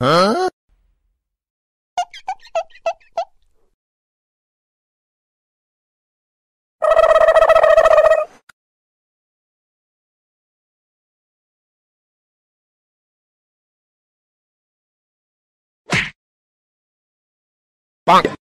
Huh? Bonk.